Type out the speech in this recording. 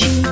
you.